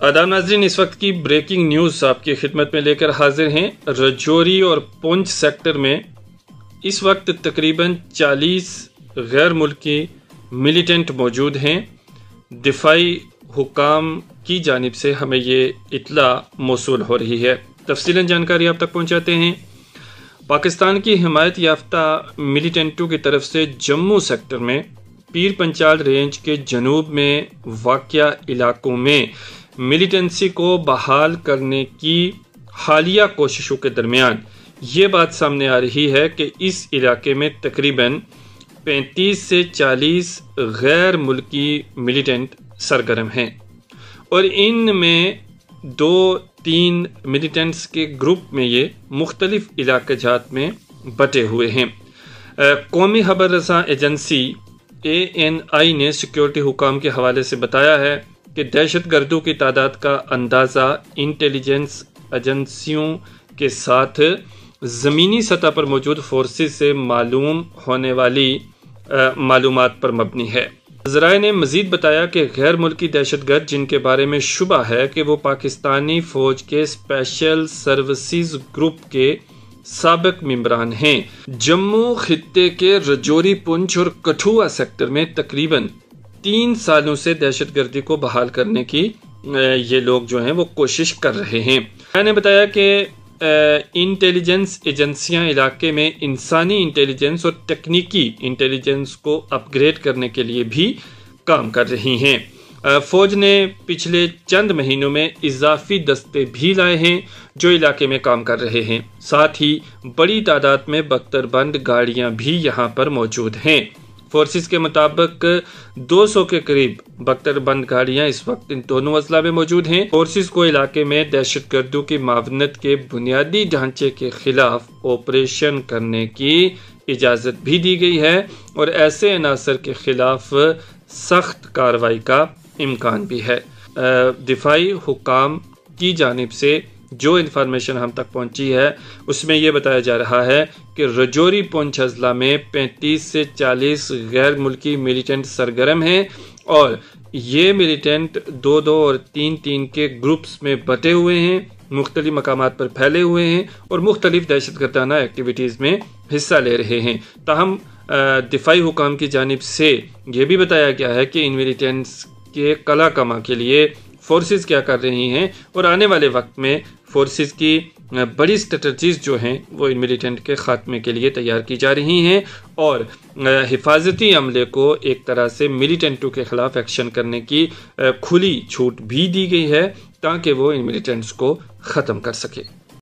آداب ناظرین، اس وقت کی بریکنگ نیوز آپ کی خدمت میں لے کر حاضر ہیں۔ رجوری اور پونچ سیکٹر میں اس وقت تقریباً چالیس غیر ملکی ملیٹنٹ موجود ہیں۔ دفاعی حکام کی جانب سے ہمیں یہ اطلاع موصول ہو رہی ہے۔ تفصیل جانکاری آپ تک پہنچاتے ہیں۔ پاکستان کی حمایت یافتہ ملیٹنٹوں کی طرف سے جموں سیکٹر میں پیر پنچال رینج کے جنوب میں واقع علاقوں میں ملیٹنسی کو بحال کرنے کی حالیہ کوششوں کے درمیان یہ بات سامنے آ رہی ہے کہ اس علاقے میں تقریباً پینتیس سے چالیس غیر ملکی ملیٹنٹ سرگرم ہیں اور ان میں دو تین ملیٹنٹس کے گروپ میں یہ مختلف علاقہ جات میں بٹے ہوئے ہیں۔ قومی خبر رساں ایجنسی اے این آئی نے سیکیورٹی حکام کے حوالے سے بتایا ہے کہ دہشت گردوں کی تعداد کا اندازہ انٹیلیجنس ایجنسیوں کے ساتھ زمینی سطح پر موجود فورسز سے معلوم ہونے والی معلومات پر مبنی ہے۔ ذرائع نے مزید بتایا کہ غیر ملکی دہشت گرد جن کے بارے میں شبہ ہے کہ وہ پاکستانی فوج کے اسپیشل سروسز گروپ کے سابق ممبران ہیں۔ جموں خطے کے رجوری پنچ اور کٹھوا سیکٹر میں تقریباً تین سالوں سے دہشت گردی کو بحال کرنے کی یہ لوگ جو ہیں وہ کوشش کر رہے ہیں۔ میں نے بتایا کہ انٹیلیجنس ایجنسیاں علاقے میں انسانی انٹیلیجنس اور تکنیکی انٹیلیجنس کو اپ گریڈ کرنے کے لیے بھی کام کر رہی ہیں۔ فوج نے پچھلے چند مہینوں میں اضافی دستے بھی لائے ہیں جو علاقے میں کام کر رہے ہیں۔ ساتھ ہی، بڑی تعداد میں بختر بند گاڑیاں بھی یہاں پر موجود ہیں۔ فورسز کے مطابق دو سو کے قریب بختر بند گاڑیاں اس وقت ان دونوں اضلاع میں موجود ہیں۔ فورسز کو علاقے میں دہشت گردوں کی معاونت کے بنیادی ڈھانچے کے خلاف آپریشن کرنے کی اجازت بھی دی گئی ہے اور ایسے عناصر کے خلاف سخت کاروائی کا امکان بھی ہے۔ دفاعی حکام کی جانب سے جو انفارمیشن ہم تک پہنچی ہے، اس میں یہ بتایا جا رہا ہے کہ رجوری پونچھ اضلاع میں پینتیس سے چالیس غیر ملکی ملیٹنٹ سرگرم ہیں اور یہ ملیٹنٹ دو دو اور تین تین کے گروپس میں بٹے ہوئے ہیں، مختلف مقامات پر پھیلے ہوئے ہیں اور مختلف دہشت گردانہ ایکٹیویٹیز میں حصہ لے رہے ہیں۔ تاہم دفاعی حکام کی جانب سے یہ بھی بتایا گیا ہے کہ ان ملیٹنٹس کے کلا کما کے لیے فورسز کیا کر رہی ہیں اور آنے والے وقت میں فورسز کی بڑی اسٹریٹجیز جو ہیں وہ ان ملیٹنٹ کے خاتمے کے لیے تیار کی جا رہی ہیں اور حفاظتی عملے کو ایک طرح سے ملیٹنٹوں کے خلاف ایکشن کرنے کی کھلی چھوٹ بھی دی گئی ہے تاکہ وہ ان ملیٹنٹس کو ختم کر سکے۔